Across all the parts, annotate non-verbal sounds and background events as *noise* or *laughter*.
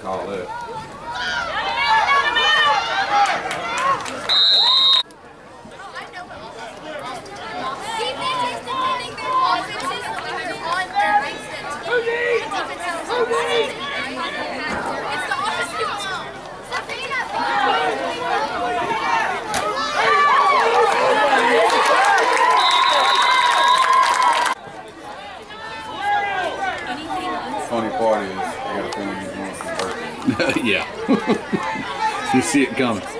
call it. funny part is, I got a feeling he's going for birthday. *laughs* yeah. *laughs* you see it coming.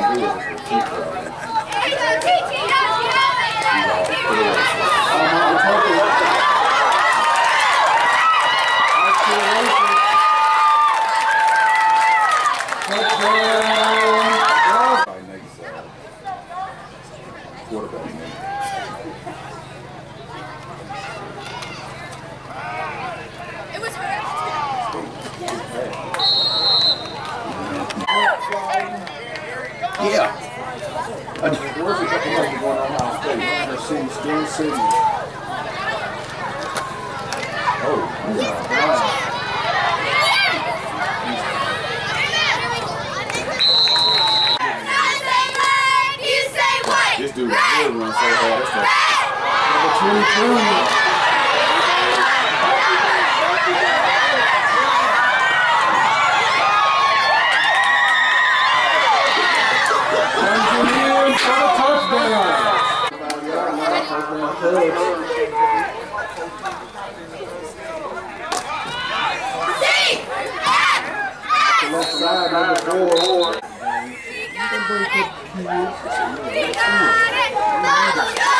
do is repeat City. Oh, wow. This dude is really running so hard. That's Left number four. He got it! He got it!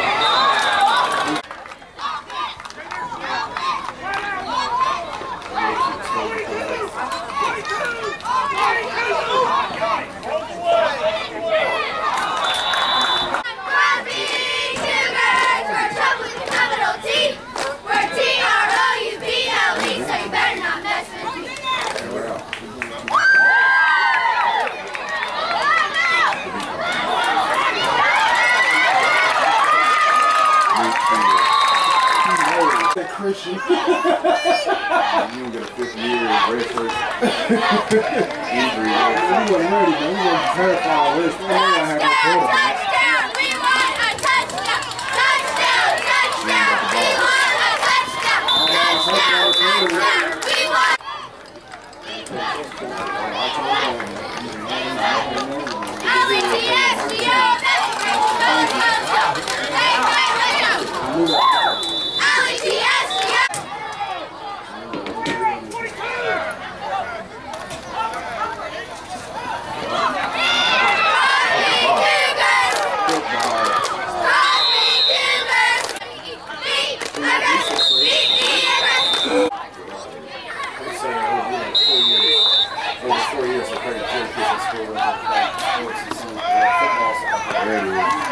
person. *laughs* you don't get a 50 year very first injury. You wasn't man. You wasn't prepared for all this. Oh, I know I had that quarterback. We won! We won! did four years. I carried four kids in school with sports and some like, football stuff. Like there it is.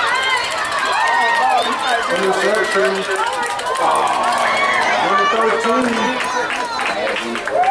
13. Number 13.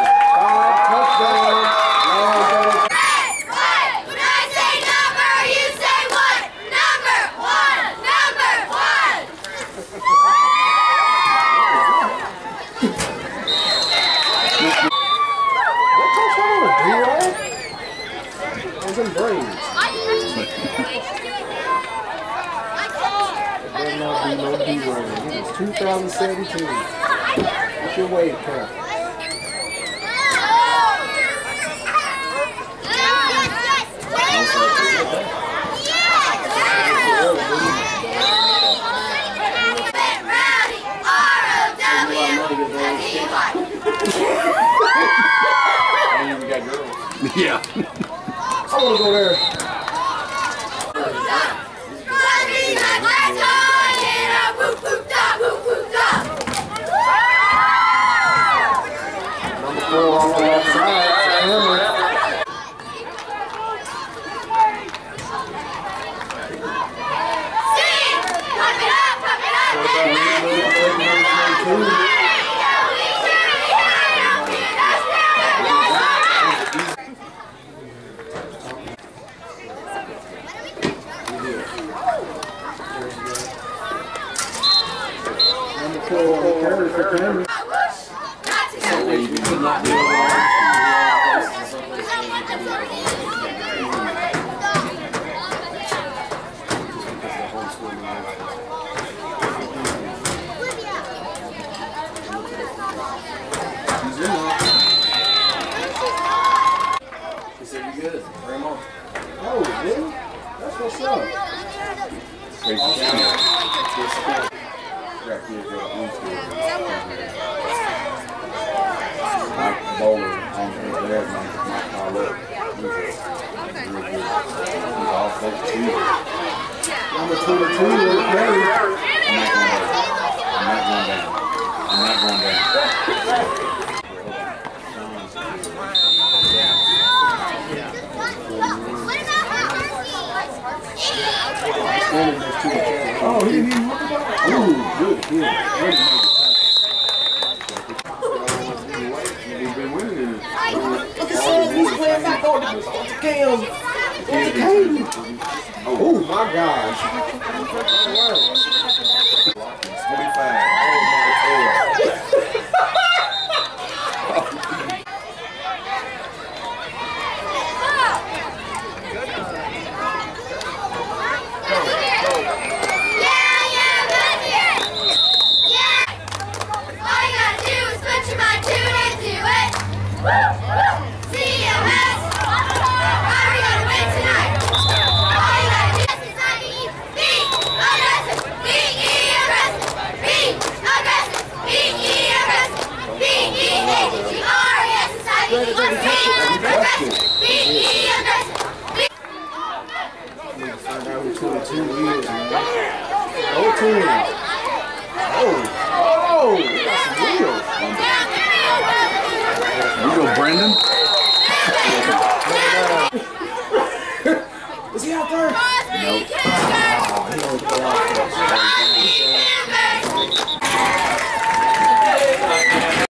Better not be no D-word. It was 2017. What's your weight count? And you got girls. Yeah. I want to go there. Number four on the left side. Hammer. Four on the carry for Cameron. You could not do it. He's in there. He said you good. Bring on. Oh, really? That's what's up. Crazy camera. Got kids that are Mike Bowler on his dad, Mike, Mike Carlet. He's a real good. He's all folks too. Number 22 on the carry. I'm not going down. I'm not going down. I'm not going down. Oh, he didn't even look at Ooh, good, good. Good. He's been winning in it. Look at Sam, he's playing back on the, on the cam. On the cam. Oh, my gosh. It's 25. Oh my God. Find out who 22 is, man. Oh, two. Oh, oh, wheels. You go, Brendan?